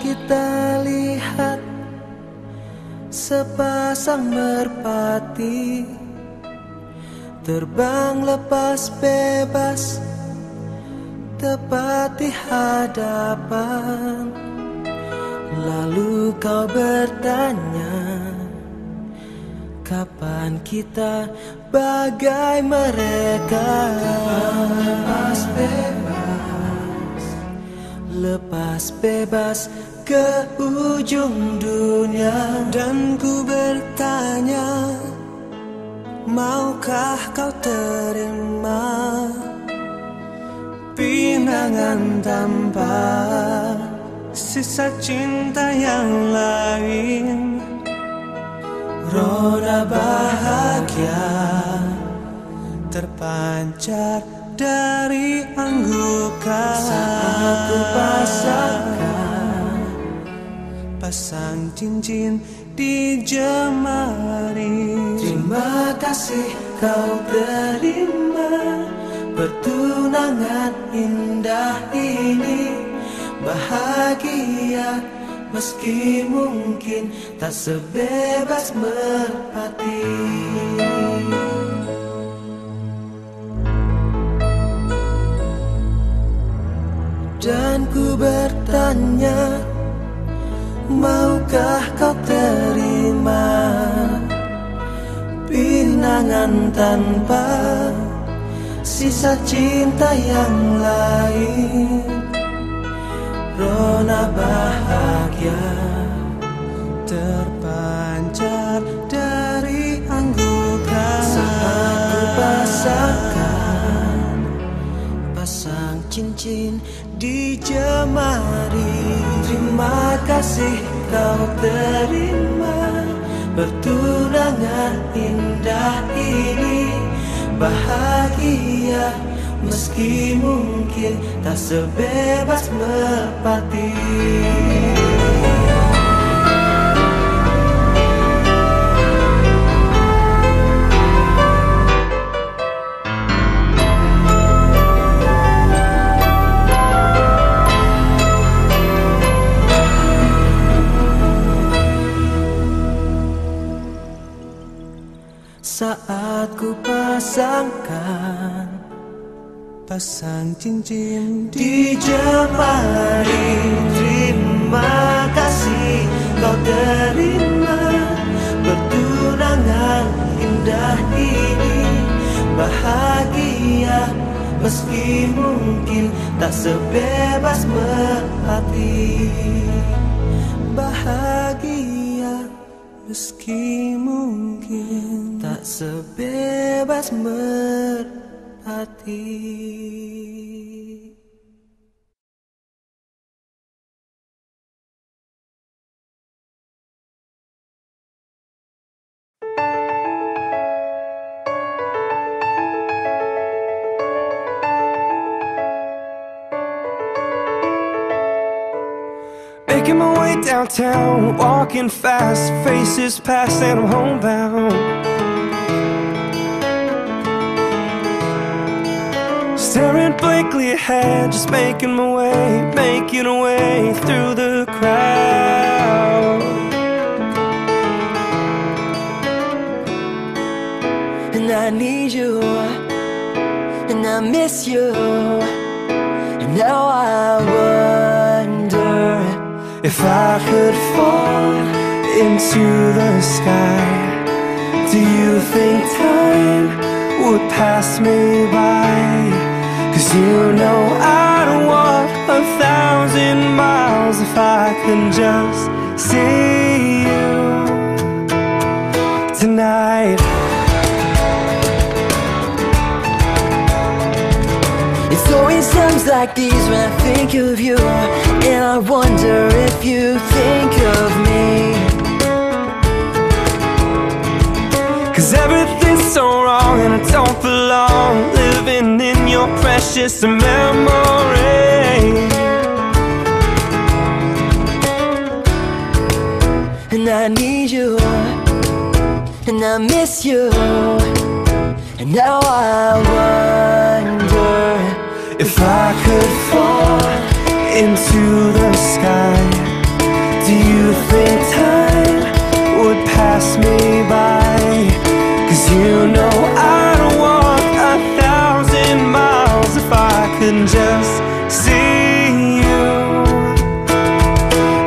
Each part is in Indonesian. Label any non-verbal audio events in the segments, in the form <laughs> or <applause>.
Kita lihat sepasang merpati. Terbang lepas bebas tepat di hadapan. Lalu kau bertanya Kapan kita bagai mereka? Lepas bebas Lepas bebas ke ujung dunia Dan ku bertanya Maukah kau terima Pinangan tanpa Sisa cinta yang lain? Roda bahagia Terpancar dari anggukan Saat ku pasangkan Pasang cincin di jemari. Terima kasih kau terima Pertunangan indah ini. Bahagia Meski mungkin tak sebebas merpati Dan ku bertanya Maukah kau terima Pinangan tanpa Sisa cinta yang lain? Rona bahagia Terpancar dari anggukan. Saat ku pasangkan Pasang cincin di jemari Terima kasih kau terima. Pertunangan indah ini Bahagia. Meski mungkin tak sebebas merpati pasangkan Pasang cincin di jemari. Terima kasih kau terima Pertunangan indah ini. Bahagia meski mungkin Tak sebebas merpati Bahagia meski mungkin Sebebas merpati Making my way downtown, walking fast, faces past, and I'm homebound. Staring blankly ahead, just making my way, making a way through the crowd. And I need you And I miss you And now I wonder If I could fall into the sky, do you think time would pass me by? Cause you know I'd walk a thousand miles if I could just see you tonight. It's always times like these when I think of you And I wonder if you think of me Cause everything's so wrong and I don't belong living in your precious memory. And I need you And I miss you And now I wonder If I could fall into the sky. Do you think time would pass me by? You know I'd walk a thousand miles if I could just see you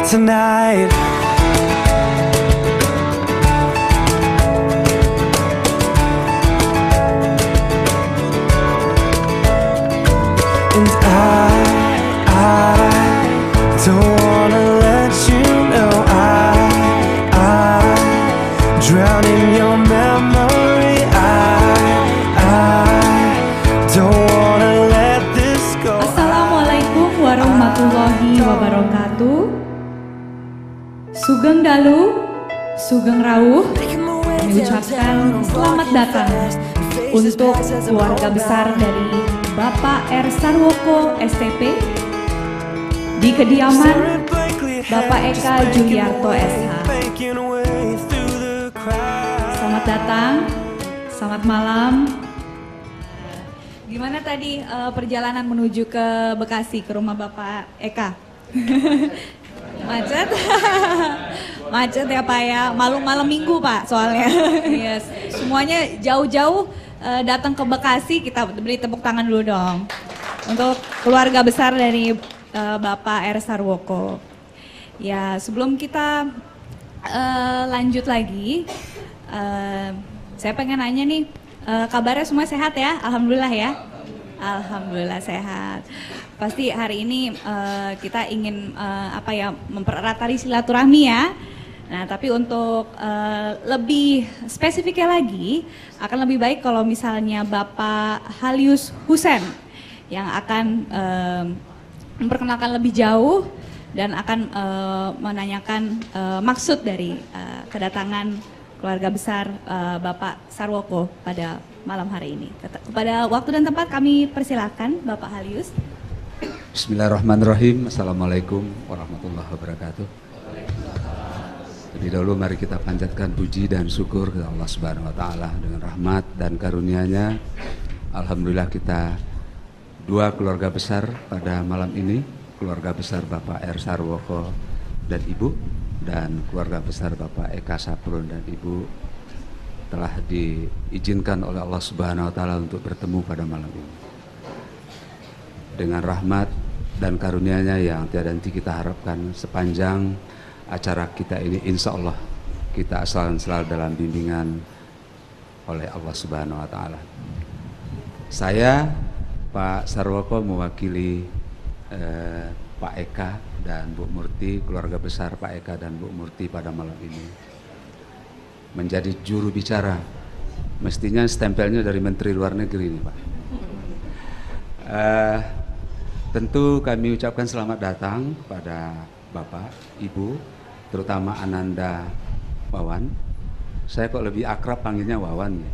tonight. Sugeng Rawuh, kami ucapkan selamat datang untuk keluarga besar dari Bapak R. Sarwoko STP di kediaman Bapak Eka Juliarto SH. Selamat datang, selamat malam. Gimana tadi eh, perjalanan menuju ke Bekasi ke rumah Bapak Eka? <laughs> Macet? <laughs> Macet ya Pak ya, malam malam minggu Pak soalnya. <laughs> yes. Semuanya jauh-jauh eh, datang ke Bekasi, kita beri tepuk tangan dulu dong. Untuk keluarga besar dari eh, Bapak R. Sarwoko. Ya sebelum kita eh, lanjut lagi, eh, saya pengen nanya nih, eh, kabarnya semua sehat ya? Alhamdulillah ya. Alhamdulillah sehat. Pasti hari ini eh, kita ingin eh, apa ya mempererat tali silaturahmi ya. Nah, tapi untuk eh, lebih spesifiknya lagi, akan lebih baik kalau misalnya Bapak Halius Husen yang akan eh, memperkenalkan lebih jauh dan akan eh, menanyakan eh, maksud dari eh, kedatangan keluarga besar eh, Bapak Sarwoko pada malam hari ini. Kepada waktu dan tempat kami persilakan Bapak Halius. Bismillahirrahmanirrahim. Assalamualaikum warahmatullahi wabarakatuh. Lebih dahulu mari kita panjatkan puji dan syukur ke Allah Subhanahu wa taala dengan rahmat dan karunia-Nya. Alhamdulillah kita dua keluarga besar pada malam ini, keluarga besar Bapak R Sarwoko dan Ibu dan keluarga besar Bapak Eka Saprun dan Ibu telah diizinkan oleh Allah Subhanahu wa taala untuk bertemu pada malam ini dengan rahmat dan karunia-Nya yang tiada henti kita harapkan sepanjang acara kita ini insya Allah kita asal selalu dalam bimbingan oleh Allah Subhanahu wa taala. Saya Pak Sarwoko mewakili eh, Pak Eka dan Bu Murti, keluarga besar Pak Eka dan Bu Murti pada malam ini menjadi juru bicara. Mestinya stempelnya dari Menteri Luar Negeri nih Pak. Eh, tentu kami ucapkan selamat datang kepada Bapak, Ibu, terutama Ananda Wawan. Saya kok lebih akrab panggilnya Wawan ya.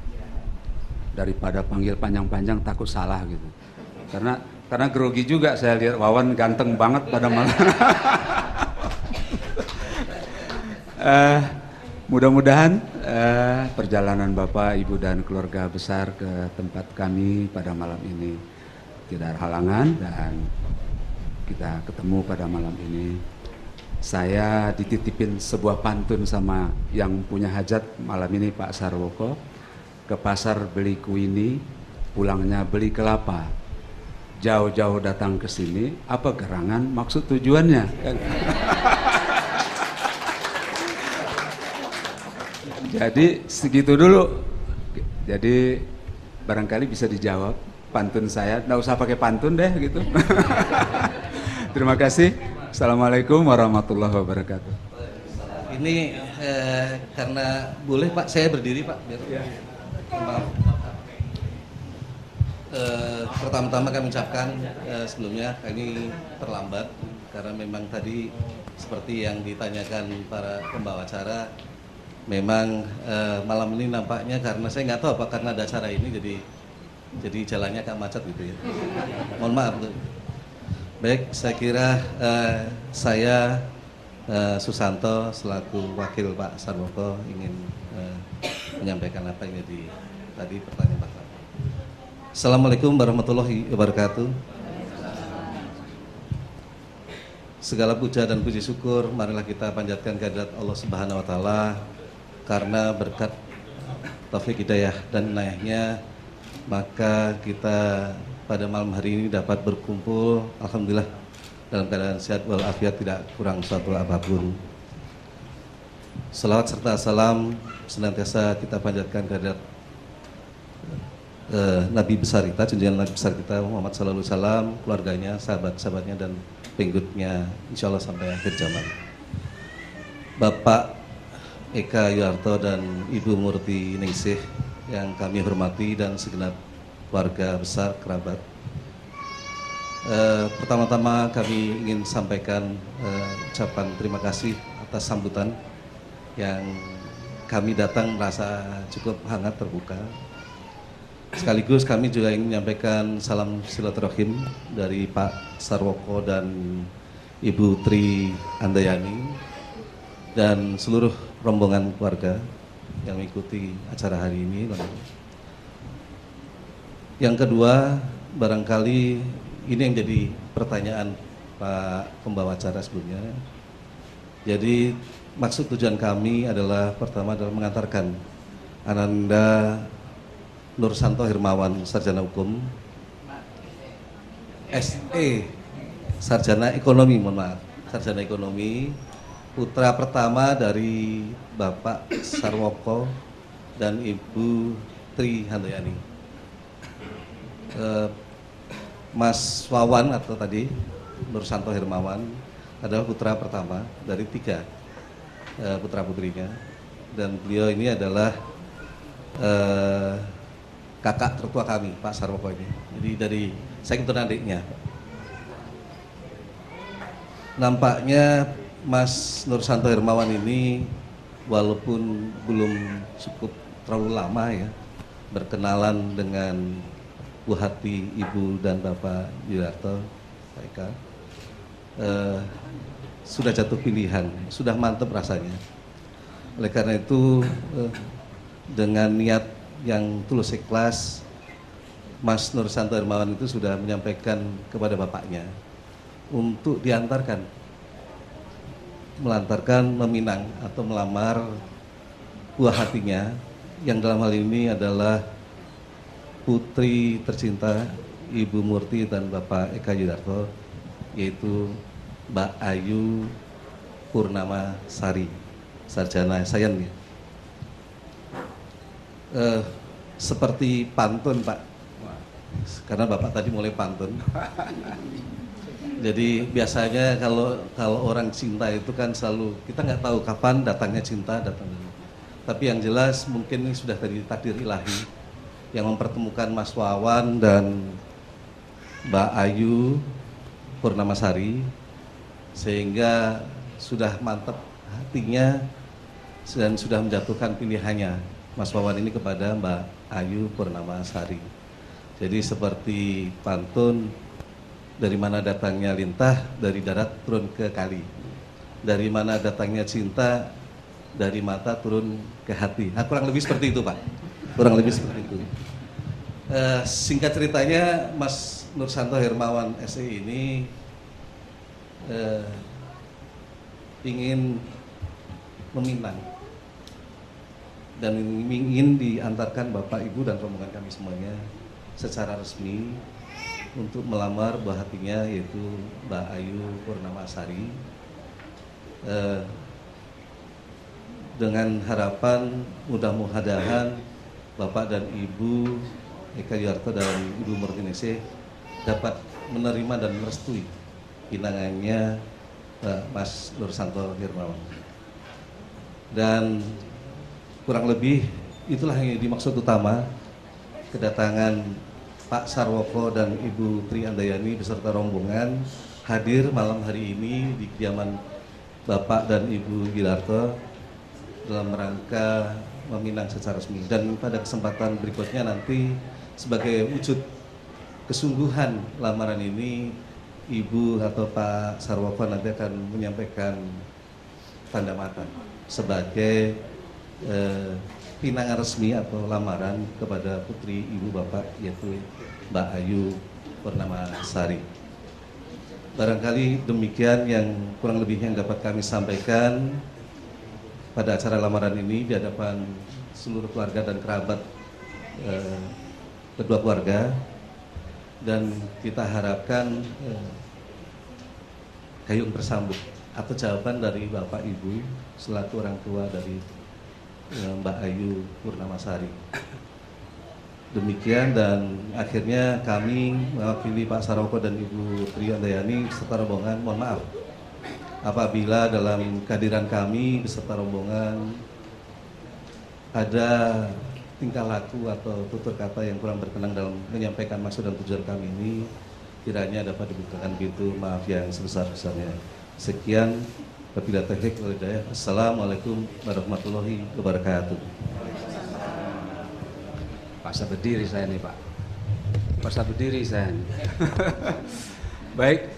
Daripada panggil panjang-panjang takut salah gitu. Karena karena grogi juga saya lihat Wawan ganteng banget pada malam. <laughs> Eh, mudah-mudahan eh, perjalanan Bapak, Ibu dan keluarga besar ke tempat kami pada malam ini tidak ada halangan dan kita ketemu pada malam ini. Saya dititipin sebuah pantun sama yang punya hajat malam ini Pak Sarwoko ke pasar beli kuini, pulangnya beli kelapa. Jauh-jauh datang ke sini, apa gerangan maksud tujuannya? <laughs> Jadi segitu dulu. Jadi barangkali bisa dijawab pantun saya. Nggak usah pakai pantun deh gitu. <laughs> Terima kasih. Assalamualaikum warahmatullahi wabarakatuh. Ini eh, karena boleh Pak saya berdiri Pak biar maaf. Eh, pertama-tama kami ucapkan eh, sebelumnya kami terlambat karena memang tadi seperti yang ditanyakan para pembawa acara memang eh, malam ini nampaknya karena saya nggak tahu apa karena ada acara ini jadi jadi jalannya agak macet gitu ya. Mohon maaf. Baik, saya kira eh, saya eh, Susanto selaku wakil Pak Sarwoko ingin eh, menyampaikan apa yang jadi tadi pertanyaan Pak. Assalamualaikum warahmatullahi wabarakatuh. Segala puja dan puji syukur marilah kita panjatkan kehadirat Allah Subhanahu wa taala karena berkat taufik hidayah dan inayahnya maka kita pada malam hari ini dapat berkumpul alhamdulillah dalam keadaan sehat walafiat tidak kurang suatu apa pun. Salawat serta salam senantiasa kita panjatkan kehadirat uh, Nabi besar kita, junjungan Nabi besar kita Muhammad Sallallahu Wasallam, keluarganya, sahabat-sahabatnya dan pengikutnya insya Allah sampai akhir zaman. Bapak Eka Yuarto dan Ibu Murti Ningsih yang kami hormati dan segenap warga besar kerabat. Eh, pertama-tama kami ingin sampaikan eh, ucapan terima kasih atas sambutan yang kami datang merasa cukup hangat terbuka. Sekaligus kami juga ingin menyampaikan salam silaturahim dari Pak Sarwoko dan Ibu Tri Andayani dan seluruh rombongan keluarga yang mengikuti acara hari ini. Yang kedua, barangkali ini yang jadi pertanyaan Pak pembawa acara sebelumnya. Jadi maksud tujuan kami adalah pertama adalah mengantarkan Ananda Nur Santo Hermawan, Sarjana Hukum, SE, Sarjana Ekonomi, mohon maaf, Sarjana Ekonomi, putra pertama dari Bapak Sarwoko dan Ibu Tri Handayani. Eh, Mas Wawan atau tadi Nur Santo Hermawan adalah putra pertama dari tiga eh, putra putrinya dan beliau ini adalah eh, kakak tertua kami, Pak Sarwoko ini. Jadi dari saya keturunan adiknya. Nampaknya Mas Nur Santo Hermawan ini walaupun belum cukup terlalu lama ya berkenalan dengan Bu Hati, Ibu dan Bapak Yudharto, Pak Eka, eh, sudah jatuh pilihan, sudah mantap rasanya. Oleh karena itu eh, dengan niat yang tulus ikhlas, Mas Nur Santo Hermawan itu sudah menyampaikan kepada bapaknya untuk diantarkan, melantarkan, meminang atau melamar buah hatinya yang dalam hal ini adalah putri tercinta Ibu Murti dan Bapak Eka Yudarto yaitu Mbak Ayu Purnama Sari, sarjana sains eh, seperti pantun Pak. Karena Bapak tadi mulai pantun. <laughs> Jadi biasanya kalau kalau orang cinta itu kan selalu kita nggak tahu kapan datangnya cinta datangnya. Tapi yang jelas mungkin ini sudah dari takdir ilahi yang mempertemukan Mas Wawan dan Mbak Ayu Purnamasari sehingga sudah mantap hatinya dan sudah menjatuhkan pilihannya Mas Wawan ini kepada Mbak Ayu Purnama Sari. Jadi seperti pantun dari mana datangnya lintah dari darat turun ke kali. Dari mana datangnya cinta dari mata turun ke hati. Nah, kurang lebih seperti itu Pak. Kurang lebih seperti itu. Uh, singkat ceritanya Mas Nursanto Hermawan SE ini uh, ingin meminang dan ingin diantarkan Bapak Ibu dan rombongan kami semuanya secara resmi untuk melamar buah hatinya yaitu Mbak Ayu Purnama Sari eh, dengan harapan mudah-mudahan Bapak dan Ibu Eka Yuarto dan Ibu Murtinese dapat menerima dan merestui pinangannya eh, Mas Nur Santo Hirmawan dan kurang lebih itulah yang dimaksud utama kedatangan Pak Sarwoko dan Ibu Tri Andayani beserta rombongan hadir malam hari ini di kediaman Bapak dan Ibu Gilarto dalam rangka meminang secara resmi. Dan pada kesempatan berikutnya nanti sebagai wujud kesungguhan lamaran ini Ibu atau Pak Sarwoko nanti akan menyampaikan tanda mata sebagai eh, pinangan resmi atau lamaran kepada putri ibu bapak yaitu Mbak Ayu Purnama Sari. barangkali demikian yang kurang lebih yang dapat kami sampaikan pada acara lamaran ini di hadapan seluruh keluarga dan kerabat eh, kedua keluarga dan kita harapkan eh, gayung bersambut atau jawaban dari Bapak Ibu selaku orang tua dari Mbak Ayu Purnamasari. Demikian dan akhirnya kami mewakili Pak Saroko dan Ibu Triandayani beserta rombongan mohon maaf apabila dalam kehadiran kami beserta rombongan ada tingkah laku atau tutur kata yang kurang berkenan dalam menyampaikan maksud dan tujuan kami ini kiranya dapat dibukakan gitu maaf yang sebesar-besarnya sekian wabillahi taufiq wal assalamualaikum warahmatullahi wabarakatuh Paksa berdiri saya nih Pak. Paksa berdiri saya nih. <laughs> Baik,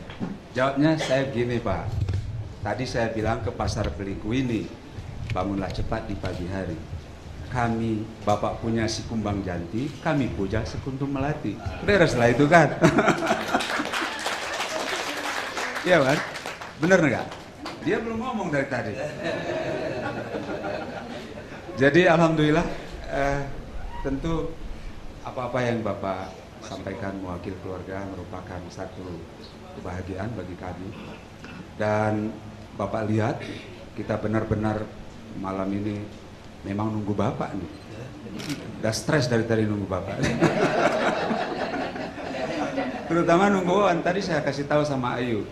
jawabnya saya gini Pak. Tadi saya bilang ke pasar Peliku ini, bangunlah cepat di pagi hari. Kami, Bapak punya si kumbang janti, kami puja sekuntum melati. Bereslah itu kan. <laughs> Iya kan? Bener nggak? Dia belum ngomong dari tadi. Jadi alhamdulillah eh, tentu apa-apa yang Bapak sampaikan mewakil keluarga merupakan satu kebahagiaan bagi kami. Dan Bapak lihat kita benar-benar malam ini memang nunggu Bapak nih. Udah stres dari tadi nunggu Bapak. Terutama nunggu Wawan. Tadi saya kasih tahu sama Ayu.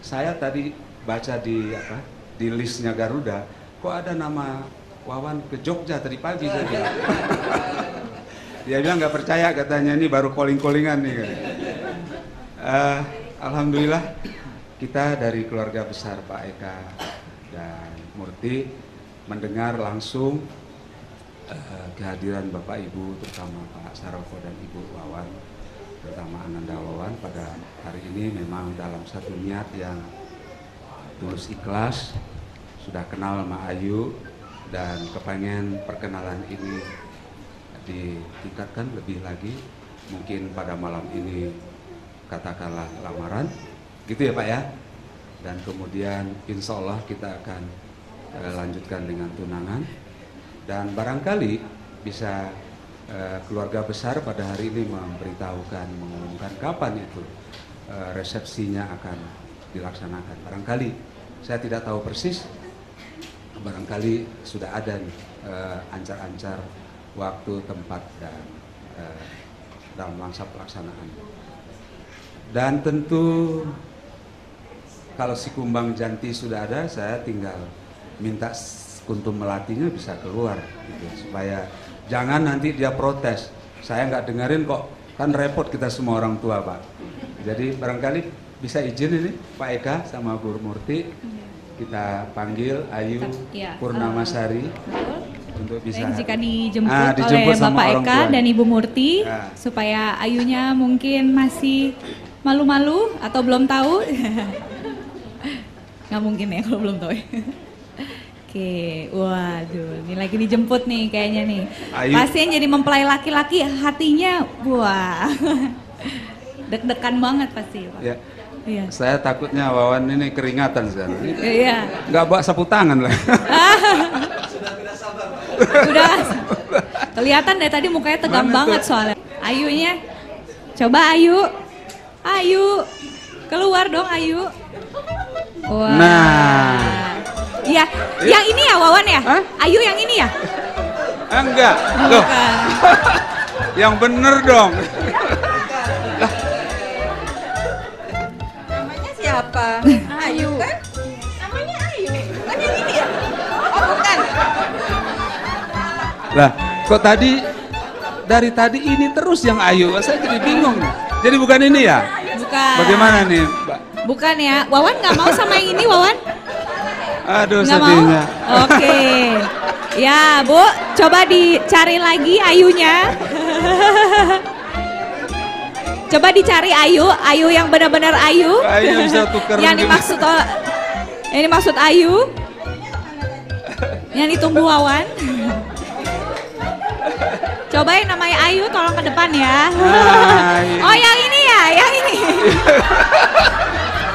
Saya tadi baca di apa di listnya Garuda, kok ada nama Wawan ke Jogja tadi pagi saya bilang. <laughs> Dia bilang nggak percaya katanya ini baru calling-callingan nih. Uh, Alhamdulillah kita dari keluarga besar Pak Eka dan Murti mendengar langsung uh, kehadiran Bapak Ibu terutama Pak Saroko dan Ibu Wawan terutama Ananda Wawan pada hari ini memang dalam satu niat yang tulus ikhlas sudah kenal sama Ayu dan kepengen perkenalan ini ditingkatkan lebih lagi. Mungkin pada malam ini katakanlah lamaran. Gitu ya Pak ya. Dan kemudian insya Allah kita akan uh, lanjutkan dengan tunangan. Dan barangkali bisa uh, keluarga besar pada hari ini memberitahukan mengumumkan kapan itu uh, resepsinya akan dilaksanakan. Barangkali saya tidak tahu persis barangkali sudah ada nih ancar-ancar waktu, tempat dan uh, dalam masa pelaksanaan. Dan tentu kalau si kumbang janti sudah ada, saya tinggal minta kuntum melatinya bisa keluar, gitu, supaya jangan nanti dia protes. Saya nggak dengerin kok, kan repot kita semua orang tua pak. Jadi barangkali bisa izin ini Pak Eka sama Bu Murti kita panggil Ayu ya, Purnamasari. Uh, untuk bisa Dan jika dijemput, ah, dijemput oleh Bapak Eka dan Ibu Murti ah. supaya Ayunya mungkin masih malu-malu atau belum tahu <laughs> nggak mungkin ya kalau belum tahu <laughs> Oke, waduh, ini lagi dijemput nih kayaknya nih. Ayu. Pasien jadi mempelai laki-laki hatinya, wah, <laughs> deg-degan banget pasti. Pak. Ya. Iya. Saya takutnya Wawan ini keringatan sekarang. Iya. Nggak bawa sapu tangan lah. Udah kelihatan dari tadi mukanya tegang Mana banget tuh? soalnya. Ayunya. Coba Ayu. Ayu. Keluar dong Ayu. Wah. Nah. Iya, yang ini ya Wawan ya? Hah? Ayu yang ini ya? Enggak. Loh. <laughs> yang bener dong. Siapa? Ayu kan? Namanya Ayu. Bukan yang ini ya? Oh bukan. Lah, kok tadi dari tadi ini terus yang Ayu? Saya jadi bingung. Jadi bukan ini ya? Bukan. Bagaimana nih, Mbak? Bukan ya. Wawan nggak mau sama yang ini, Wawan? Aduh, nggak sedihnya. Mau? Oke. <laughs> Ya, Bu, coba dicari lagi Ayunya. <laughs> coba dicari Ayu, Ayu yang benar-benar Ayu. Ayu bisa tuker. yang dimaksud ini maksud Ayu. yang ditunggu Wawan. Cobain namanya Ayu tolong ke depan ya. Oh yang ini ya, yang ini.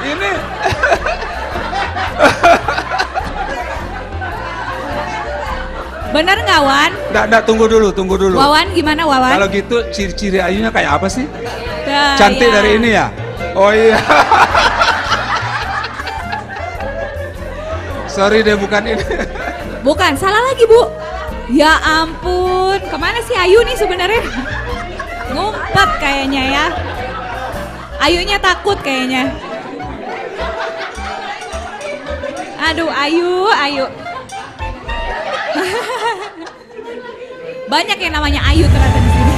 Ini <laughs> Bener nggak Wan? Nggak, nggak, tunggu dulu, tunggu dulu. Wawan gimana Wawan? Kalau gitu ciri-ciri Ayunya kayak apa sih? Cantik ya. dari ini ya? Oh iya. <laughs> Sorry deh bukan ini. Bukan, salah lagi Bu. Ya ampun, ke mana sih Ayu nih sebenarnya? Ngumpet kayaknya ya. Ayunya takut kayaknya. Aduh, Ayu, Ayu. <laughs> Banyak yang namanya Ayu ternyata di sini.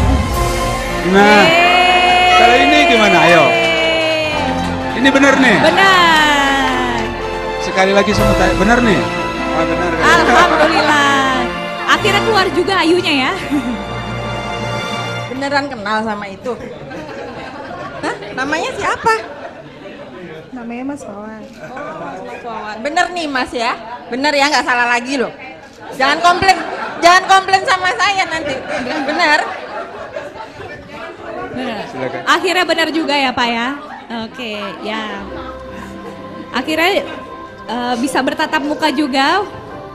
Nah, Yeay. kalau ini gimana? Ayo. Ini bener nih. Benar. Sekali lagi semua tanya, bener nih. Ah, benar. kan? Alhamdulillah. Akhirnya keluar juga Ayunya ya. Beneran kenal sama itu? Hah? Namanya siapa? Namanya Mas Wawan. Mas Wawan. Bener nih Mas ya? Bener ya nggak salah lagi loh. Jangan komplain, jangan komplain sama saya nanti. Benar. Silakan. Akhirnya benar juga ya Pak ya. Oke, ya. Akhirnya eh, bisa bertatap muka juga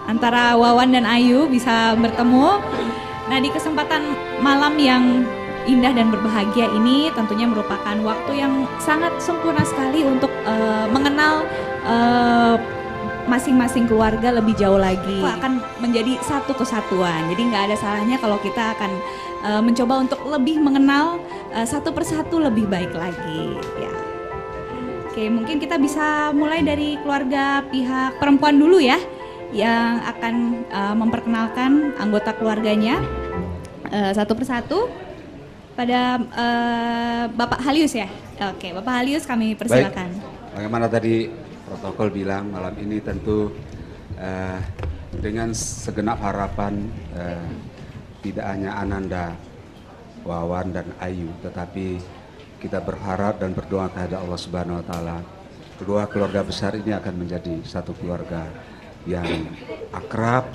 antara Wawan dan Ayu bisa bertemu. Nah di kesempatan malam yang indah dan berbahagia ini tentunya merupakan waktu yang sangat sempurna sekali untuk eh, mengenal eh, masing-masing keluarga lebih jauh lagi akan menjadi satu kesatuan. Jadi nggak ada salahnya kalau kita akan eh, mencoba untuk lebih mengenal eh, satu persatu lebih baik lagi. Ya. Oke, mungkin kita bisa mulai dari keluarga pihak perempuan dulu ya, yang akan eh, memperkenalkan anggota keluarganya eh, satu persatu pada eh, Bapak Halius ya. Oke, Bapak Halius kami persilakan. Baik, bagaimana tadi protokol bilang malam ini tentu eh, dengan segenap harapan eh, tidak hanya Ananda, Wawan dan Ayu, tetapi kita berharap dan berdoa kepada Allah Subhanahu Wa Taala kedua keluarga besar ini akan menjadi satu keluarga yang akrab,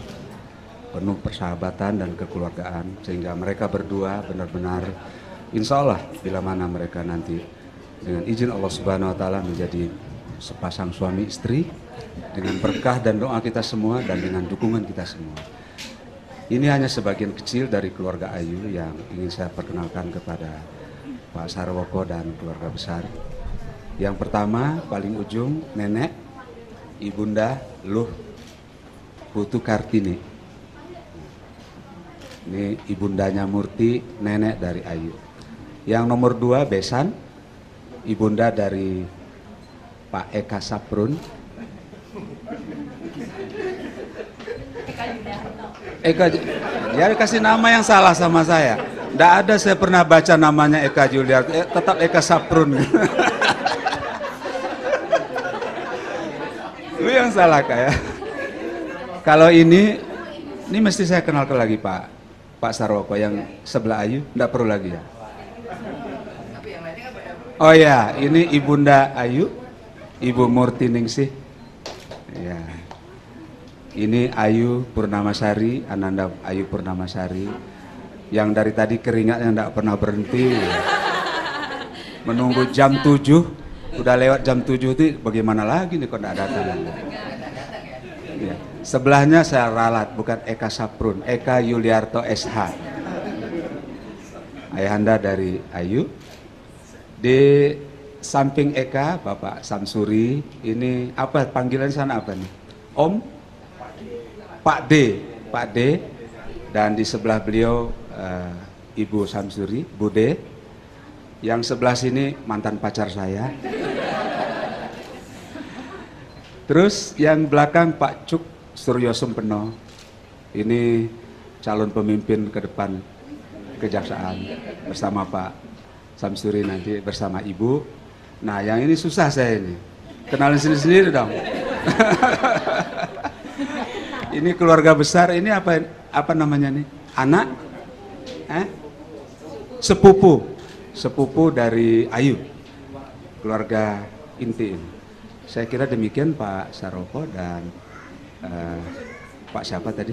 penuh persahabatan dan kekeluargaan sehingga mereka berdua benar-benar insya Allah bila mana mereka nanti dengan izin Allah Subhanahu Wa Taala menjadi sepasang suami istri dengan berkah dan doa kita semua dan dengan dukungan kita semua. Ini hanya sebagian kecil dari keluarga Ayu yang ingin saya perkenalkan kepada Pak Sarwoko dan keluarga besar. Yang pertama paling ujung nenek Ibunda Luh Putu Kartini. Ini ibundanya Murti, nenek dari Ayu. Yang nomor dua Besan, ibunda dari Pak Eka Saprun. Eka, dia kasih nama yang salah sama saya. Tidak ada saya pernah baca namanya Eka Juliarto, eh, tetap Eka Saprun. <laughs> Lu yang salah kayak. Kalau ini, ini mesti saya kenalkan lagi Pak Pak Sarwoko yang sebelah Ayu, tidak perlu lagi ya. Oh ya, ini Ibunda Ayu, Ibu Murti Ningsih. Ya. Ini Ayu Purnamasari, Ananda Ayu Purnamasari. Yang dari tadi keringatnya tidak pernah berhenti. Menunggu jam 7, udah lewat jam 7 itu bagaimana lagi nih kok tidak datang. Ya. Sebelahnya saya ralat, bukan Eka Saprun, Eka Yuliarto SH. Ayahanda dari Ayu. Di samping Eka, Bapak Samsuri, ini apa panggilan sana apa nih? Om? Pak D, Pak D. Dan di sebelah beliau eh, Ibu Samsuri, Bude. Yang sebelah sini mantan pacar saya. Terus yang belakang Pak Cuk Suryo Sumpeno. Ini calon pemimpin ke depan kejaksaan bersama Pak Samsuri nanti bersama Ibu. Nah, yang ini susah saya ini. Kenalin sendiri-sendiri dong. <laughs> ini keluarga besar, ini apa apa namanya nih? Anak? Eh? Sepupu. Sepupu dari Ayu. Keluarga inti ini. Saya kira demikian Pak Saroko dan eh, Pak siapa tadi?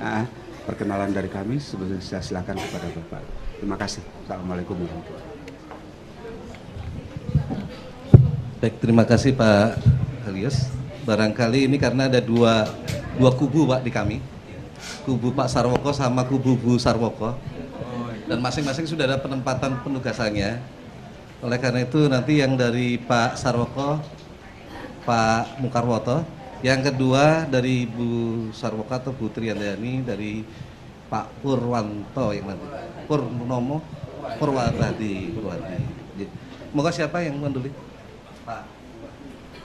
Ah, perkenalan dari kami sebelum saya silakan kepada Bapak. Terima kasih. Assalamualaikum warahmatullahi wabarakatuh. Baik, terima kasih Pak Elias. Barangkali ini karena ada dua, dua kubu Pak di kami. Kubu Pak Sarwoko sama kubu Bu Sarwoko. Dan masing-masing sudah ada penempatan penugasannya. Oleh karena itu nanti yang dari Pak Sarwoko, Pak Mukarwoto. Yang kedua dari Bu Sarwoko atau Bu Triandani dari Pak Purwanto yang nanti. Purnomo, Purwadi, Purwadi. Moga siapa yang menduli?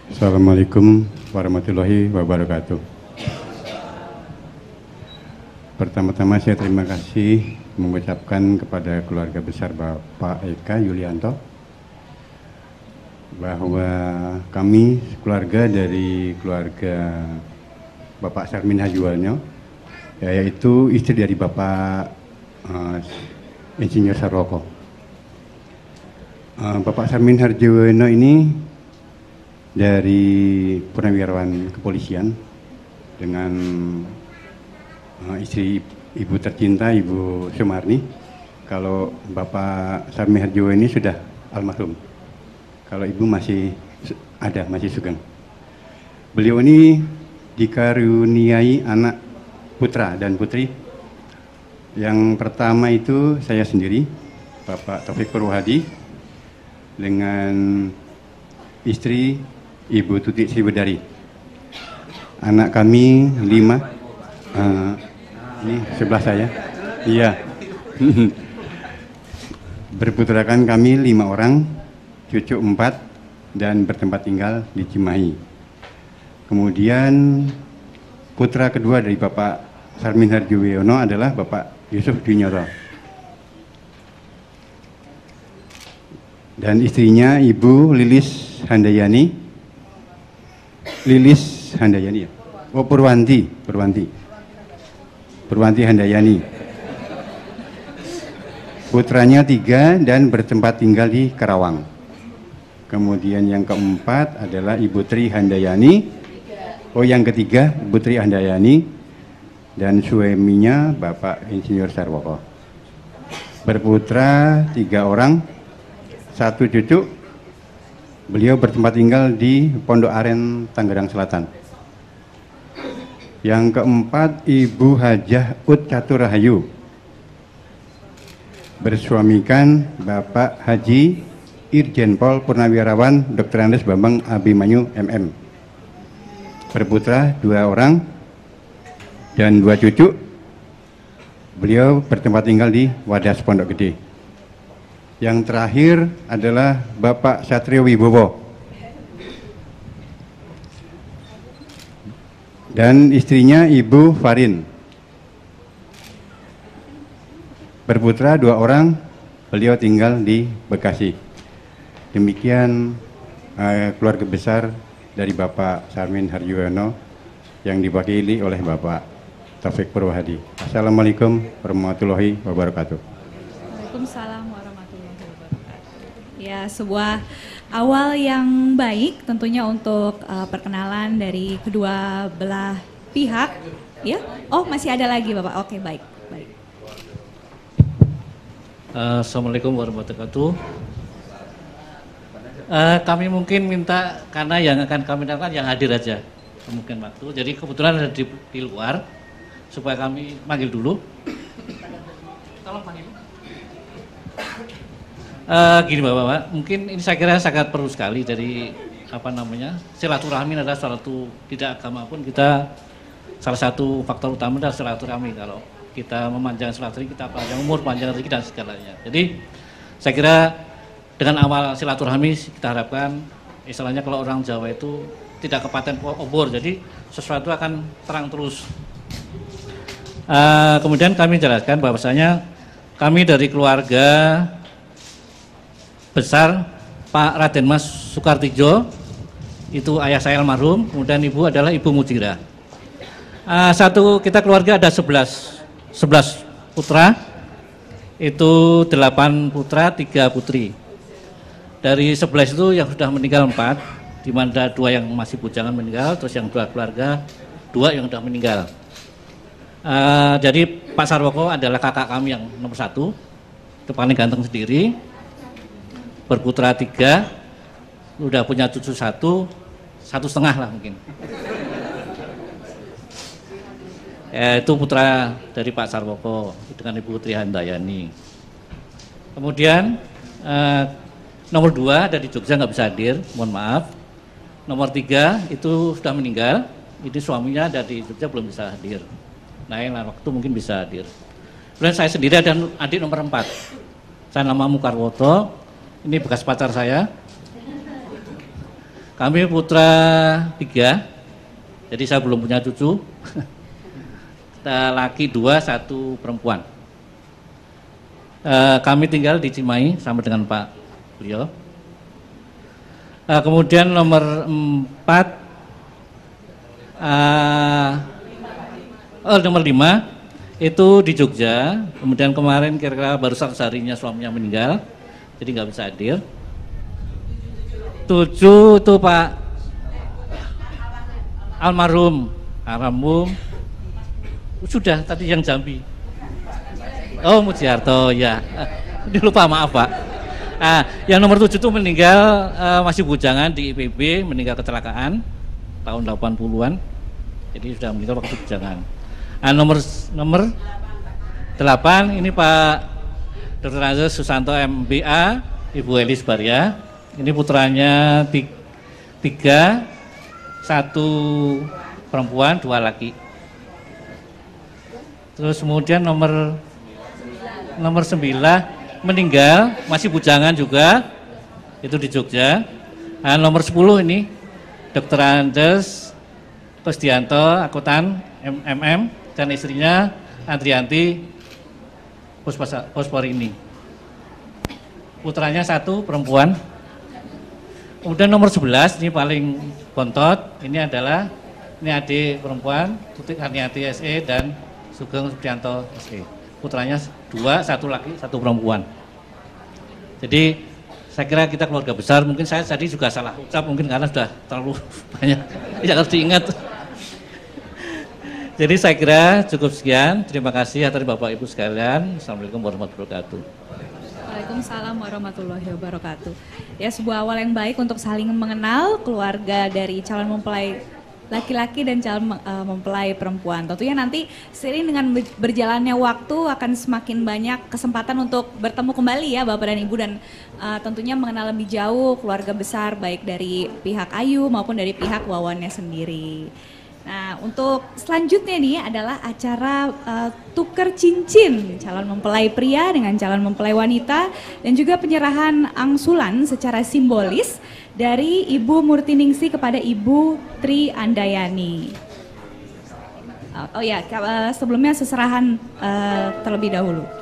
Assalamualaikum warahmatullahi wabarakatuh. Pertama-tama saya terima kasih mengucapkan kepada keluarga besar Bapak Eka Yulianto bahwa kami keluarga dari keluarga Bapak Sarmin Hajuanyo yaitu istri dari Bapak uh, Insinyur Sarwoko. Uh, Bapak Sarmin Harjono ini dari purnawirawan kepolisian dengan uh, istri ibu tercinta Ibu Sumarni. Kalau Bapak Sarmin Harjo ini sudah almarhum. Kalau ibu masih ada, masih sugeng. Beliau ini dikaruniai anak putra dan putri. Yang pertama itu saya sendiri, Bapak Taufik Purwadi, dengan istri Ibu Tuti Sribedari. Anak kami lima, uh, ini sebelah saya, iya. <laughs> Berputrakan kami lima orang, cucu empat, dan bertempat tinggal di Cimahi. Kemudian putra kedua dari Bapak Sarmin Harjuwiono adalah Bapak Yusuf Dunyoro. Dan istrinya Ibu Lilis Handayani. Lilis Handayani ya? Oh Purwanti, Purwanti. Purwanti Handayani. Putranya tiga dan bertempat tinggal di Karawang. Kemudian yang keempat adalah Ibu Tri Handayani. Oh yang ketiga Ibu Tri Handayani dan suaminya Bapak Insinyur Sarwoko. Berputra tiga orang, satu cucu. Beliau bertempat tinggal di Pondok Aren, Tangerang Selatan. Yang keempat Ibu Hajah Ut Catur bersuamikan Bapak Haji Irjen Pol Purnawirawan Dr. Andes Bambang Abimanyu MM. Berputra dua orang dan dua cucu. Beliau bertempat tinggal di Wadas Pondok Gede. Yang terakhir adalah Bapak Satrio Wibowo. Dan istrinya Ibu Farin. Berputra dua orang, beliau tinggal di Bekasi. Demikian uh, keluarga besar dari Bapak Sarmin Harjuwono yang diwakili oleh Bapak Taufik Purwahadi. Assalamualaikum warahmatullahi wabarakatuh. Waalaikumsalam warahmatullahi wabarakatuh. Sebuah awal yang baik tentunya untuk uh, perkenalan dari kedua belah pihak. Ya, oh masih ada lagi Bapak. Oke, baik. baik. Uh, Assalamualaikum warahmatullahi wabarakatuh. Uh, kami mungkin minta karena yang akan kami lakukan yang hadir aja mungkin waktu. Jadi kebetulan ada di, di luar supaya kami panggil dulu. Tolong panggil. Uh, gini bapak-bapak, mungkin ini saya kira sangat perlu sekali dari apa namanya silaturahmi adalah suatu tidak agama pun kita salah satu faktor utama adalah silaturahmi kalau kita memanjang silaturahmi kita panjang umur panjang rezeki dan segalanya. Jadi saya kira dengan awal silaturahmi kita harapkan istilahnya kalau orang Jawa itu tidak kepaten obor jadi sesuatu akan terang terus. Uh, kemudian kami jelaskan bahwasanya kami dari keluarga besar Pak Raden Mas Soekartijo itu ayah saya almarhum kemudian ibu adalah ibu Mujira uh, satu kita keluarga ada 11 11 putra. Itu 8 putra 3 putri. Dari 11 itu yang sudah meninggal 4 di mana dua yang masih bujangan meninggal terus yang dua keluarga dua yang sudah meninggal. Uh, jadi Pak Sarwoko adalah kakak kami yang nomor satu. Itu paling ganteng sendiri berputra tiga, udah punya cucu satu, satu setengah lah mungkin. Ya, itu putra dari Pak Sarwoko dengan Ibu Tri Handayani. Kemudian eh, nomor dua dari Jogja nggak bisa hadir, mohon maaf. Nomor tiga itu sudah meninggal, ini suaminya dari Jogja belum bisa hadir. Nah, yang waktu mungkin bisa hadir. Kemudian saya sendiri ada adik nomor empat. Saya nama Mukarwoto, ini bekas pacar saya. Kami putra tiga, jadi saya belum punya cucu. Kita laki dua, satu perempuan. E, kami tinggal di Cimahi sama dengan Pak beliau. E, kemudian nomor empat, e, oh nomor lima itu di Jogja. Kemudian kemarin kira-kira baru seharinya suaminya meninggal, jadi nggak bisa hadir. Tujuh itu Pak almarhum, almarhum sudah tadi yang Jambi. Oh Mujiarto ya. Ini lupa maaf Pak. Ah, yang nomor tujuh itu meninggal uh, masih bujangan di IPB, meninggal kecelakaan tahun 80-an. Jadi sudah meninggal waktu bujangan. Ah, nomor nomor delapan ini Pak Dr. Azza Susanto MBA, Ibu Elis Baria. Ini putranya tiga, satu perempuan, dua laki. Terus kemudian nomor nomor 9 meninggal, masih bujangan juga. Itu di Jogja. Nah, nomor 10 ini Dr. Andes Kusdianto, akuntan MMM dan istrinya Andrianti Posporini. Putranya satu perempuan. Kemudian nomor 11 ini paling bontot, ini adalah ini adik perempuan, Tutik Harniati SE dan Sugeng Suprianto SE. Putranya dua, satu laki, satu perempuan. Jadi saya kira kita keluarga besar, mungkin saya tadi juga salah ucap mungkin karena sudah terlalu <laughs> banyak, tidak harus diingat. Jadi saya kira cukup sekian. Terima kasih atas Bapak Ibu sekalian. Assalamualaikum warahmatullahi wabarakatuh. Waalaikumsalam warahmatullahi wabarakatuh. Ya sebuah awal yang baik untuk saling mengenal keluarga dari calon mempelai laki-laki dan calon uh, mempelai perempuan. Tentunya nanti seiring dengan berjalannya waktu akan semakin banyak kesempatan untuk bertemu kembali ya Bapak dan Ibu dan uh, tentunya mengenal lebih jauh keluarga besar baik dari pihak Ayu maupun dari pihak Wawannya sendiri. Nah, untuk selanjutnya nih adalah acara uh, tuker cincin calon mempelai pria dengan calon mempelai wanita dan juga penyerahan angsulan secara simbolis dari Ibu Murtiningsi kepada Ibu Tri Andayani. Oh, oh ya, uh, sebelumnya seserahan uh, terlebih dahulu.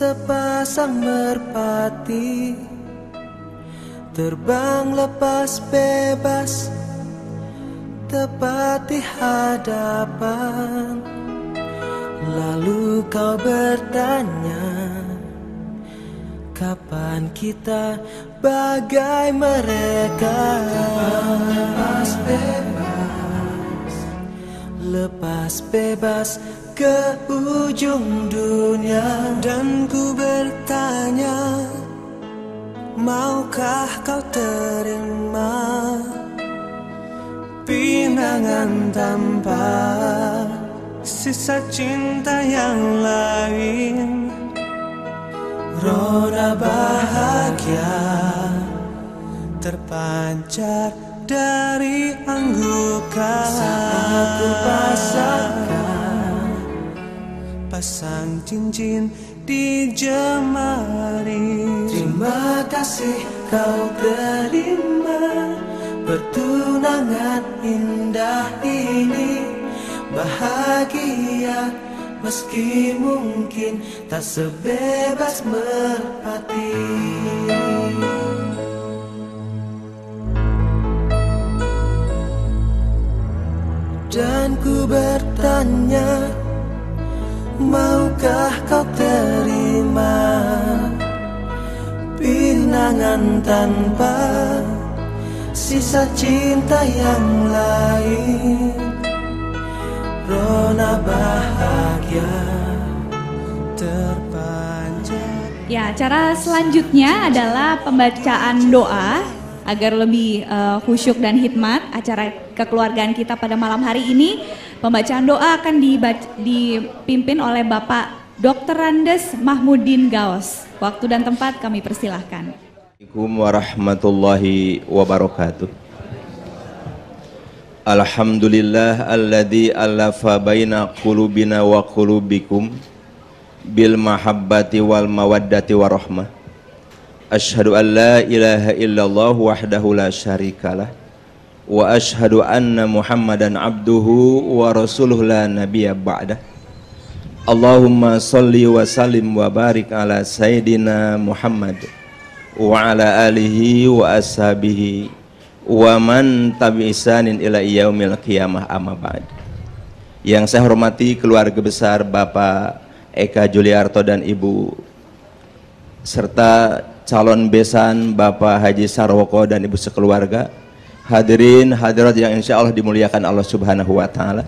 Sepasang merpati. Terbang lepas bebas tepat di hadapan. Lalu kau bertanya kapan kita bagai mereka? Lepas bebas Lepas bebas ke ujung dunia Dan ku bertanya Maukah kau terima Pinangan tanpa Sisa cinta yang lain? Roda bahagia Terpancar dari anggukan. Saat ku pasangkan Pasang cincin di jemari. Terima kasih kau terima Pertunangan indah ini. Bahagia meski mungkin tak sebebas merpati. Dan ku bertanya Maukah kau terima Pinangan tanpa Sisa cinta yang lain Rona bahagia terpanjang Ya, cara selanjutnya adalah pembacaan doa agar lebih uh, khusyuk dan hikmat acara kekeluargaan kita pada malam hari ini. Pembacaan doa akan dibaca, dipimpin oleh Bapak Dr. Randes Mahmudin Gaos. Waktu dan tempat kami persilahkan. Assalamualaikum warahmatullahi wabarakatuh. Alhamdulillah alladzi alafa baina qulubina wa qulubikum bil mahabbati wal mawaddati warahmah. Ashhadu an la ilaha illallah wahdahu la syarikalah wa ashhadu anna Muhammadan abduhu wa rasuluhu la nabiyya ba'dah. Allahumma salli wa sallim wa barik ala sayyidina Muhammad wa ala alihi wa ashabihi wa man tabi'isanin ila yaumil qiyamah amma ba'd. Yang saya hormati keluarga besar Bapak Eka Juliarto dan Ibu serta calon besan Bapak Haji Sarwoko dan Ibu sekeluarga. Hadirin hadirat yang insya Allah dimuliakan Allah Subhanahu wa taala.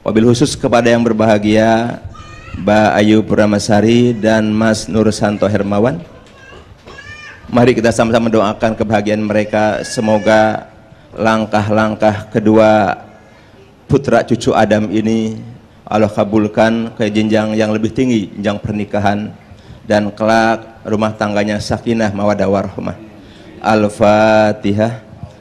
Wabil khusus kepada yang berbahagia Mbak Ayu Puramasari dan Mas Nur Santo Hermawan Mari kita sama-sama doakan kebahagiaan mereka. Semoga langkah-langkah kedua putra cucu Adam ini Allah kabulkan ke jenjang yang lebih tinggi, jenjang pernikahan dan kelak rumah tangganya sakinah mawadah warahmah. Al-Fatihah.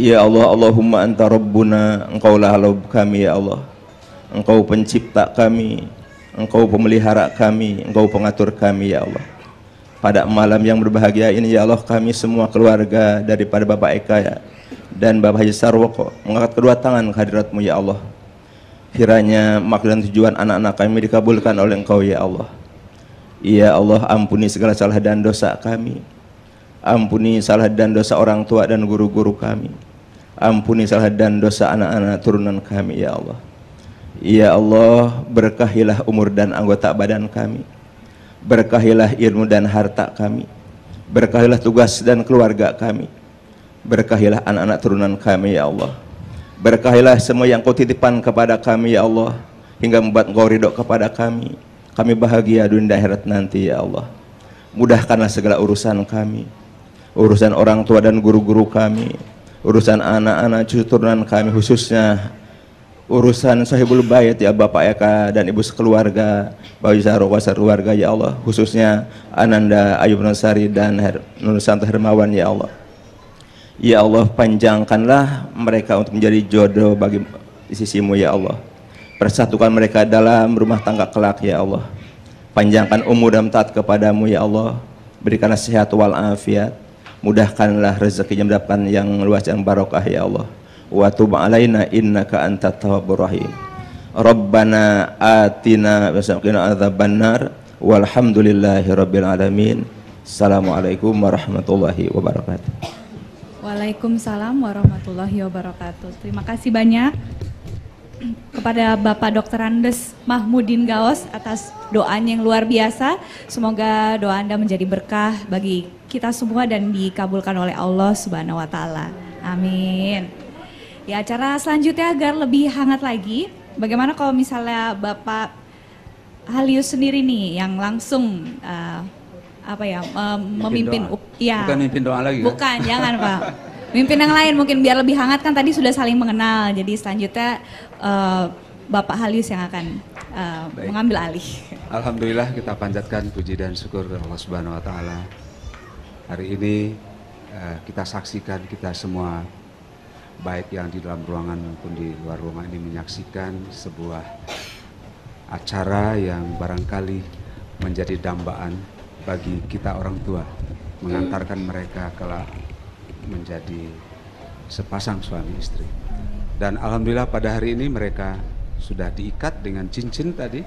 Ya Allah, Allahumma anta Rabbuna, Engkau lah Rabb kami ya Allah. Engkau pencipta kami, Engkau pemelihara kami, Engkau pengatur kami ya Allah. Pada malam yang berbahagia ini ya Allah kami semua keluarga daripada Bapak Eka ya, dan Bapak Haji Sarwoko mengangkat kedua tangan kehadiratmu ya Allah. Kiranya makna dan tujuan anak-anak kami dikabulkan oleh Engkau ya Allah. Ya Allah ampuni segala salah dan dosa kami. Ampuni salah dan dosa orang tua dan guru-guru kami. Ampuni salah dan dosa anak-anak turunan kami ya Allah. Ya Allah, berkahilah umur dan anggota badan kami. Berkahilah ilmu dan harta kami. Berkahilah tugas dan keluarga kami. Berkahilah anak-anak turunan kami, ya Allah. Berkahilah semua yang kau titipkan kepada kami, ya Allah. Hingga membuat engkau ridho kepada kami. Kami bahagia dunia akhirat nanti, ya Allah. Mudahkanlah segala urusan kami. Urusan orang tua dan guru-guru kami. Urusan anak-anak cucu turunan kami, khususnya. Urusan sahibul bayat ya Bapak Eka dan Ibu sekeluarga. Bapak Zahro keluarga ya Allah. Khususnya Ananda Ayub Nasari dan Her Hermawan ya Allah. Ya Allah panjangkanlah mereka untuk menjadi jodoh bagi sisimu ya Allah. Persatukan mereka dalam rumah tangga kelak ya Allah. Panjangkan umur dan taat kepadamu ya Allah. Berikanlah sehat walafiat mudahkanlah rezeki mendapatkan yang luas dan barokah ya Allah. Wa tub alaina innaka antat tawwabur rahim. Rabbana atina wa qina adzabannar walhamdulillahi rabbil alamin. Assalamualaikum warahmatullahi wabarakatuh. Waalaikumsalam warahmatullahi wabarakatuh. Terima kasih banyak kepada Bapak Dr. Andes Mahmudin Gaos atas doanya yang luar biasa. Semoga doa Anda menjadi berkah bagi kita semua dan dikabulkan oleh Allah Subhanahu wa taala. Amin. Ya, acara selanjutnya agar lebih hangat lagi, bagaimana kalau misalnya Bapak Halius sendiri nih yang langsung uh, apa ya um, memimpin doa. ya Bukan mimpin doa lagi. kan? bukan jangan Pak mimpin yang lain mungkin biar lebih hangat kan tadi sudah saling mengenal jadi selanjutnya uh, Bapak Halius yang akan uh, Baik. mengambil alih Alhamdulillah kita panjatkan puji dan syukur ke Allah Subhanahu wa taala. Hari ini eh, kita saksikan kita semua baik yang di dalam ruangan maupun di luar rumah ini menyaksikan sebuah acara yang barangkali menjadi dambaan bagi kita orang tua mengantarkan mereka kelak menjadi sepasang suami istri. Dan alhamdulillah pada hari ini mereka sudah diikat dengan cincin tadi,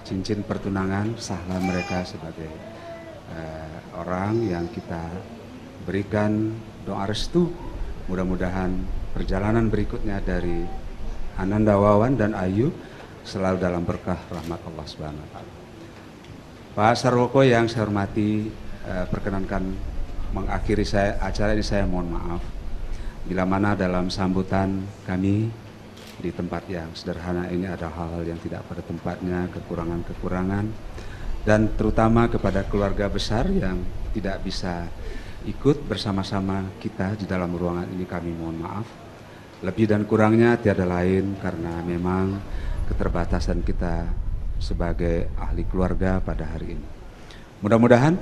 cincin pertunangan sahlah mereka sebagai uh, orang yang kita berikan doa restu. Mudah-mudahan perjalanan berikutnya dari Ananda Wawan dan Ayu selalu dalam berkah rahmat Allah taala. Pak Sarwoko yang saya hormati, uh, perkenankan mengakhiri saya acara ini saya mohon maaf bila mana dalam sambutan kami di tempat yang sederhana ini ada hal-hal yang tidak pada tempatnya, kekurangan-kekurangan dan terutama kepada keluarga besar yang tidak bisa ikut bersama-sama kita di dalam ruangan ini kami mohon maaf. Lebih dan kurangnya tiada lain karena memang keterbatasan kita sebagai ahli keluarga pada hari ini. Mudah-mudahan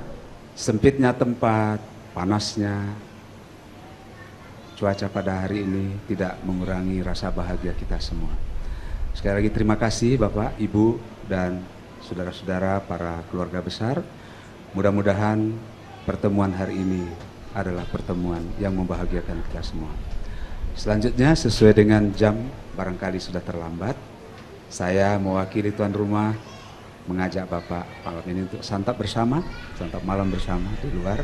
sempitnya tempat, panasnya, cuaca pada hari ini tidak mengurangi rasa bahagia kita semua. Sekali lagi terima kasih Bapak, Ibu, dan saudara-saudara para keluarga besar. Mudah-mudahan pertemuan hari ini adalah pertemuan yang membahagiakan kita semua. Selanjutnya sesuai dengan jam barangkali sudah terlambat, saya mewakili tuan rumah mengajak Bapak malam ini untuk santap bersama, santap malam bersama di luar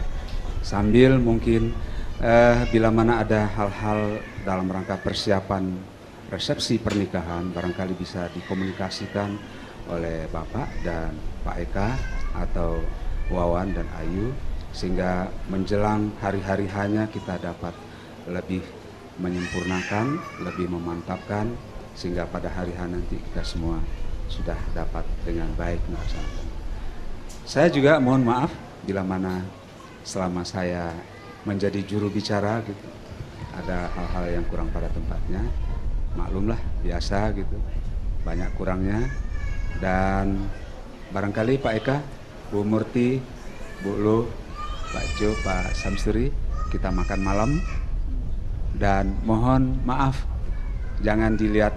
sambil mungkin eh, bila mana ada hal-hal dalam rangka persiapan resepsi pernikahan barangkali bisa dikomunikasikan oleh Bapak dan Pak Eka atau Wawan dan Ayu sehingga menjelang hari-hari hanya kita dapat lebih menyempurnakan, lebih memantapkan sehingga pada hari hari nanti kita semua sudah dapat dengan baik melaksanakan. Saya juga mohon maaf bila mana selama saya menjadi juru bicara gitu. Ada hal-hal yang kurang pada tempatnya. Maklumlah biasa gitu. Banyak kurangnya. Dan barangkali Pak Eka Bu Murti Bu Lu Pak Jo Pak Samsuri kita makan malam. Dan mohon maaf jangan dilihat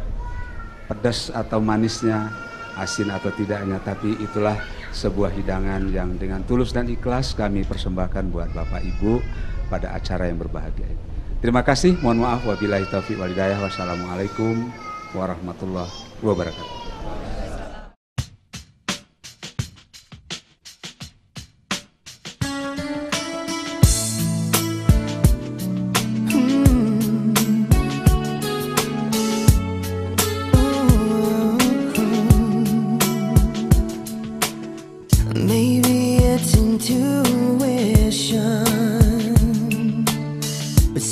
pedas atau manisnya asin atau tidaknya tapi itulah sebuah hidangan yang dengan tulus dan ikhlas kami persembahkan buat Bapak Ibu pada acara yang berbahagia ini. Terima kasih, mohon maaf wabillahi taufiq walhidayah. Wassalamualaikum warahmatullahi wabarakatuh.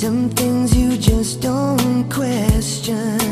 Some things you just don't question.